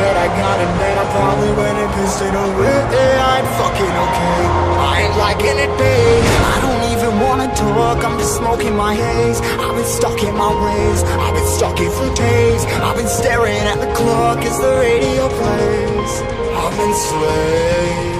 that I got and then I probably went and pissed it away I ain't fucking okay, I ain't liking it, babe. I don't even wanna talk, I'm just smoking my haze. I've been stuck in my ways, I've been stuck here for days. I've been staring at the clock. As the radio plays. I've been slave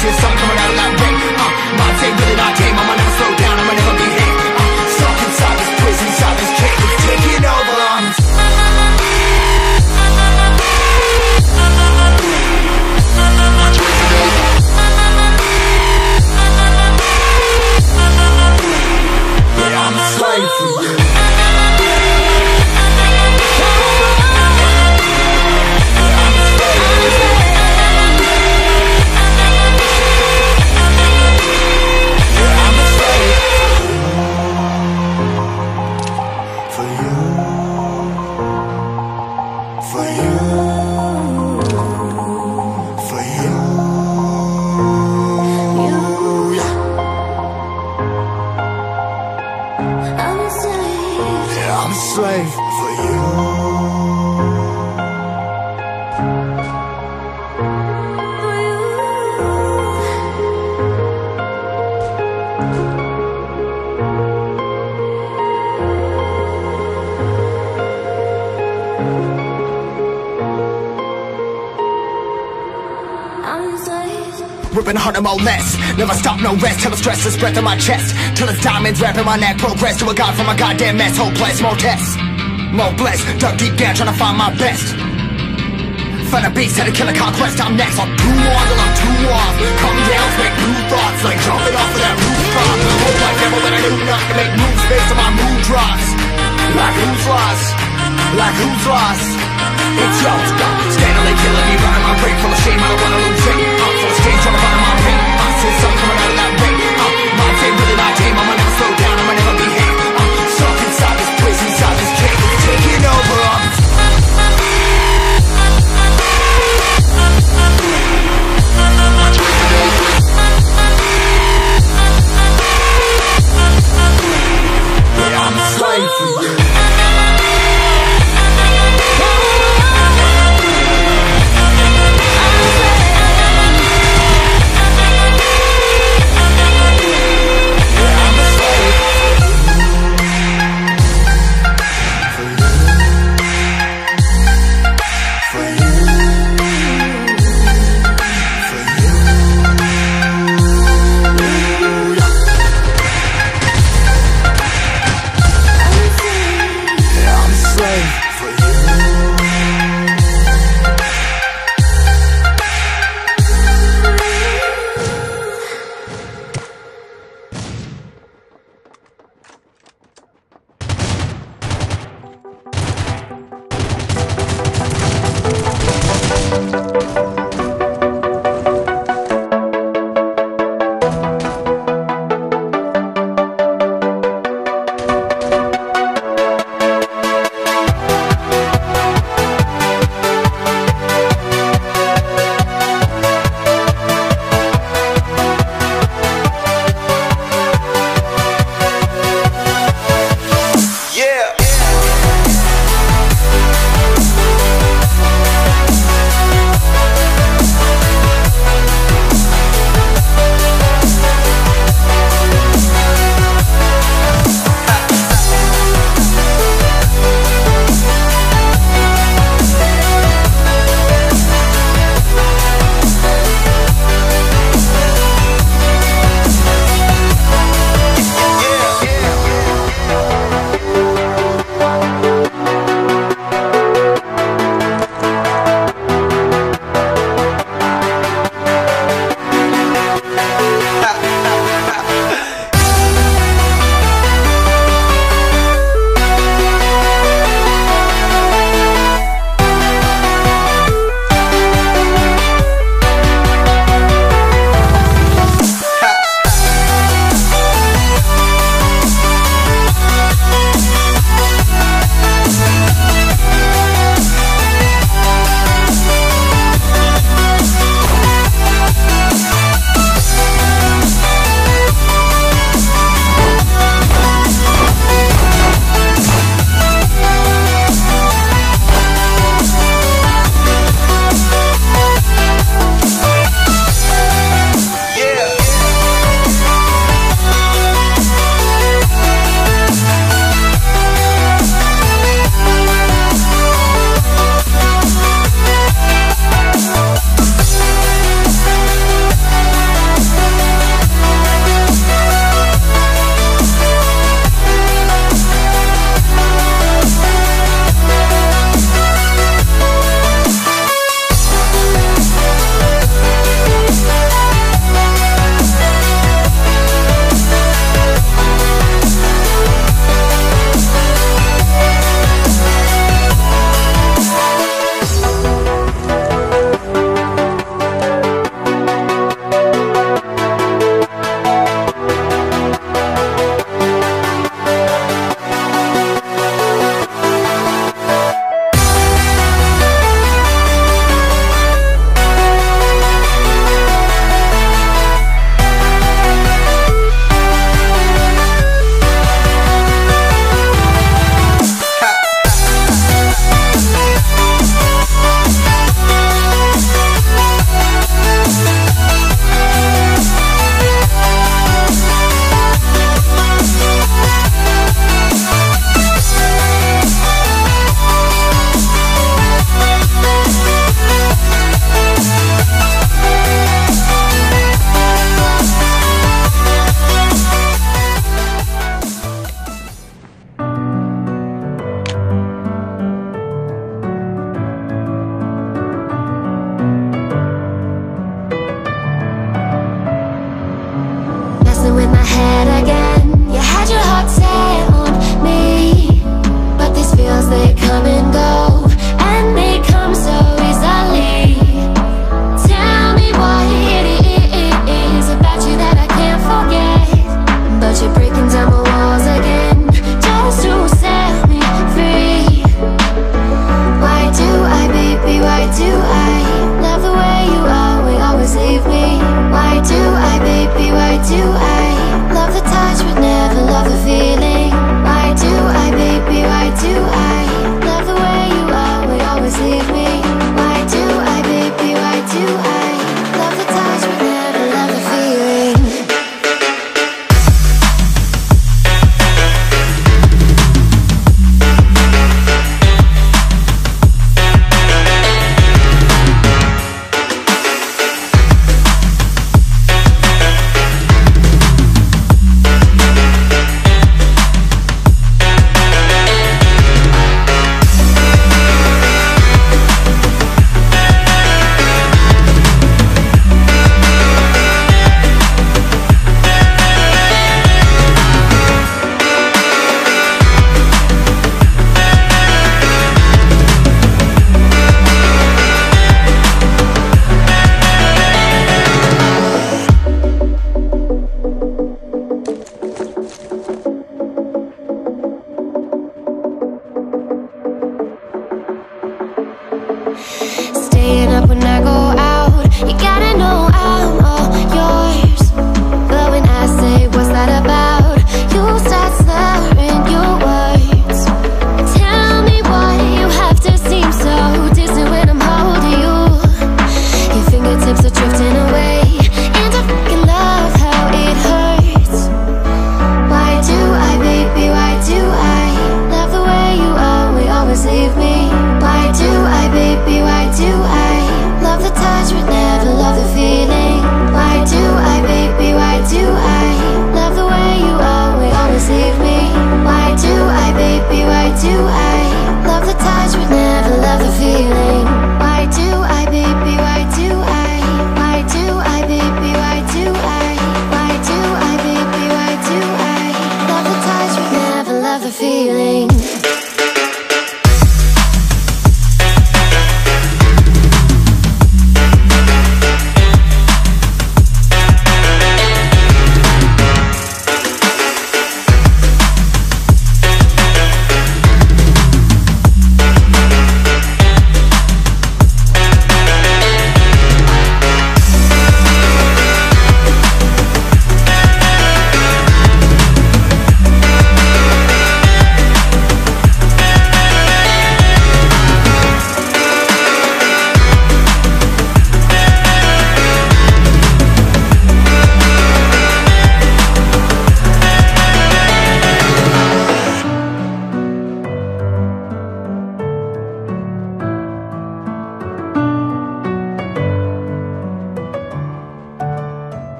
I the sun coming out of that rain. Uh, my tame. I'ma never slow Ripping harder, more less. Never stop, no rest. Till the stress is breath in my chest. Till it's diamonds wrapping my neck. Progress to a god from a goddamn mess. Hopeless, more tests. More blessed. Dug deep down, trying to find my best. Find a beast, had to kill a conquest. I'm next. I'm too on till I'm too off. Come down, make new thoughts. Like jumping off of that rooftop. Whole life never when I knew not to make moves based on my mood drops. Like who's lost? Like who's lost? It's yo, steadily killing me, running my brain full of shame. I don't wanna